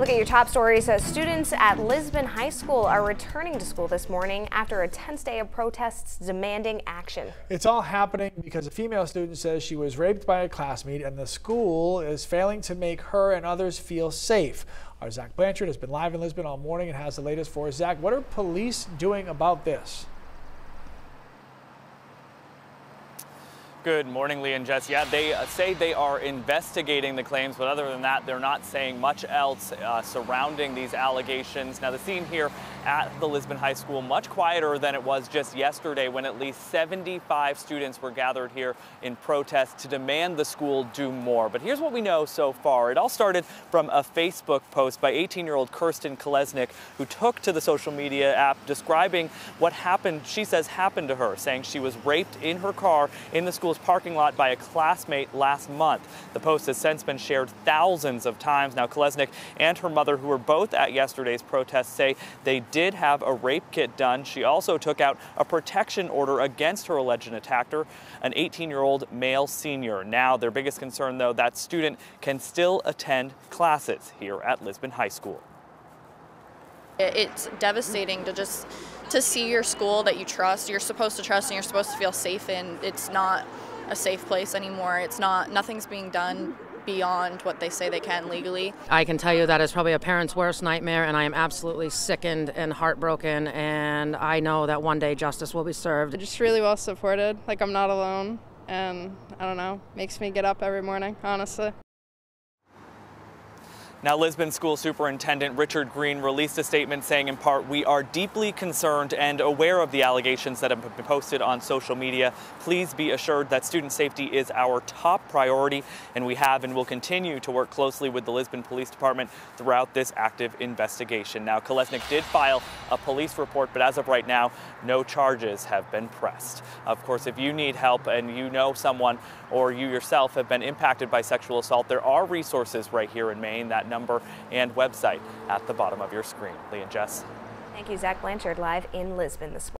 Look at your top stories. Uh, students at Lisbon High School are returning to school this morning after a tense day of protests demanding action. It's all happening because a female student says she was raped by a classmate and the school is failing to make her and others feel safe. Our Zach Blanchard has been live in Lisbon all morning and has the latest for us. Zach, what are police doing about this? Good morning, Lee and Jess. Yeah, they uh, say they are investigating the claims, but other than that, they're not saying much else uh, surrounding these allegations. Now, the scene here at the Lisbon High School, much quieter than it was just yesterday when at least 75 students were gathered here in protest to demand the school do more. But here's what we know so far. It all started from a Facebook post by 18-year-old Kirsten Kolesnik, who took to the social media app describing what happened, she says happened to her, saying she was raped in her car in the school school's parking lot by a classmate last month. The post has since been shared thousands of times. Now, Kolesnik and her mother, who were both at yesterday's protest, say they did have a rape kit done. She also took out a protection order against her alleged attacker, an 18-year-old male senior. Now, their biggest concern, though, that student can still attend classes here at Lisbon High School. It's devastating to just to see your school that you trust, you're supposed to trust and you're supposed to feel safe in. It's not a safe place anymore. It's not nothing's being done beyond what they say they can legally. I can tell you that is probably a parent's worst nightmare and I am absolutely sickened and heartbroken and I know that one day justice will be served. Just really well supported, like I'm not alone and I don't know, makes me get up every morning, honestly. Now, Lisbon School Superintendent Richard Green released a statement saying, in part, we are deeply concerned and aware of the allegations that have been posted on social media. Please be assured that student safety is our top priority, and we have and will continue to work closely with the Lisbon Police Department throughout this active investigation. Now, Kolesnik did file a police report, but as of right now, no charges have been pressed. Of course, if you need help and you know someone or you yourself have been impacted by sexual assault, there are resources right here in Maine that number and website at the bottom of your screen. Lee and Jess. Thank you, Zach Blanchard, live in Lisbon this morning.